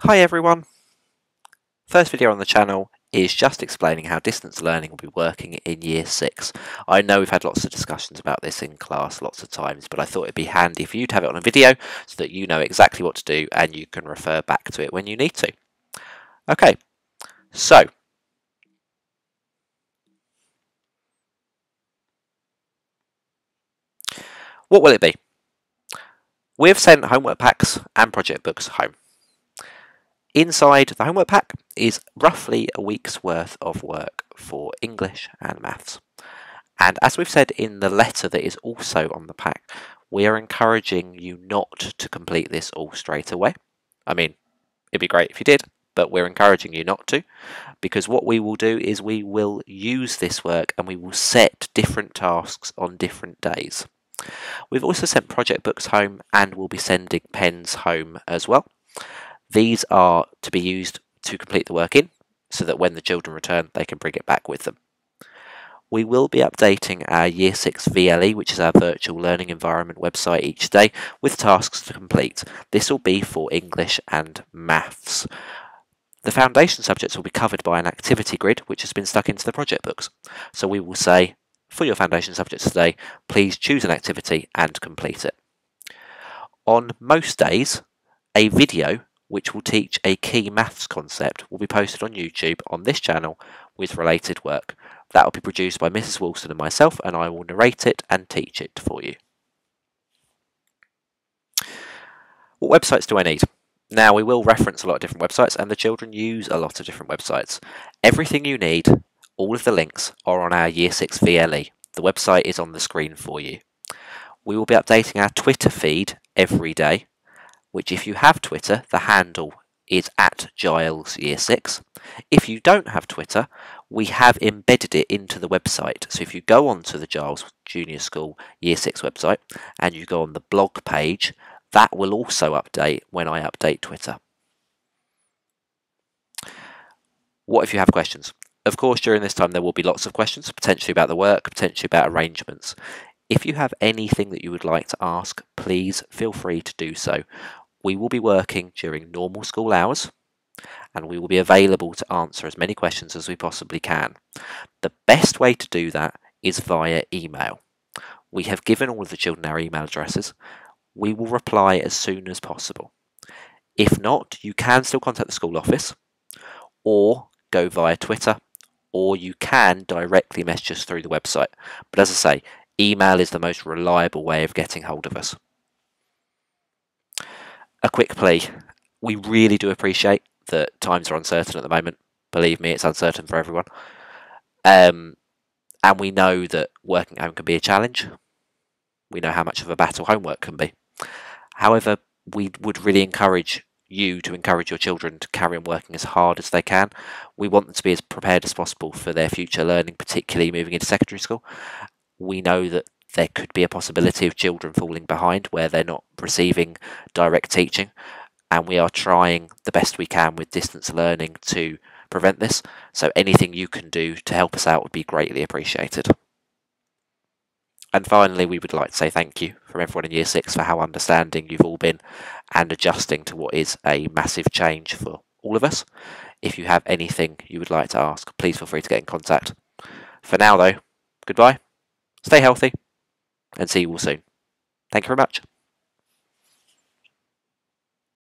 Hi everyone! First video on the channel is just explaining how distance learning will be working in year 6. I know we've had lots of discussions about this in class lots of times but I thought it'd be handy for you to have it on a video so that you know exactly what to do and you can refer back to it when you need to. Okay, so what will it be? We've sent homework packs and project books home. Inside the homework pack is roughly a week's worth of work for English and maths. And as we've said in the letter that is also on the pack, we are encouraging you not to complete this all straight away. I mean, it'd be great if you did, but we're encouraging you not to because what we will do is we will use this work and we will set different tasks on different days. We've also sent project books home and we'll be sending pens home as well. These are to be used to complete the work in, so that when the children return, they can bring it back with them. We will be updating our Year 6 VLE, which is our virtual learning environment website each day, with tasks to complete. This will be for English and Maths. The foundation subjects will be covered by an activity grid, which has been stuck into the project books. So we will say, for your foundation subjects today, please choose an activity and complete it. On most days, a video which will teach a key maths concept, will be posted on YouTube on this channel with related work. That will be produced by Mrs. Wilson and myself, and I will narrate it and teach it for you. What websites do I need? Now, we will reference a lot of different websites, and the children use a lot of different websites. Everything you need, all of the links, are on our Year 6 VLE. The website is on the screen for you. We will be updating our Twitter feed every day which if you have Twitter, the handle is at Giles Year 6. If you don't have Twitter, we have embedded it into the website. So if you go onto the Giles Junior School Year 6 website and you go on the blog page, that will also update when I update Twitter. What if you have questions? Of course, during this time there will be lots of questions, potentially about the work, potentially about arrangements. If you have anything that you would like to ask, please feel free to do so we will be working during normal school hours and we will be available to answer as many questions as we possibly can. The best way to do that is via email. We have given all of the children our email addresses. We will reply as soon as possible. If not, you can still contact the school office or go via Twitter or you can directly message us through the website. But as I say, email is the most reliable way of getting hold of us a quick plea. We really do appreciate that times are uncertain at the moment. Believe me, it's uncertain for everyone. Um, and we know that working home can be a challenge. We know how much of a battle homework can be. However, we would really encourage you to encourage your children to carry on working as hard as they can. We want them to be as prepared as possible for their future learning, particularly moving into secondary school. We know that there could be a possibility of children falling behind where they're not receiving direct teaching. And we are trying the best we can with distance learning to prevent this. So anything you can do to help us out would be greatly appreciated. And finally, we would like to say thank you from everyone in Year 6 for how understanding you've all been and adjusting to what is a massive change for all of us. If you have anything you would like to ask, please feel free to get in contact. For now, though, goodbye, stay healthy, and see you all soon. Thank you very much.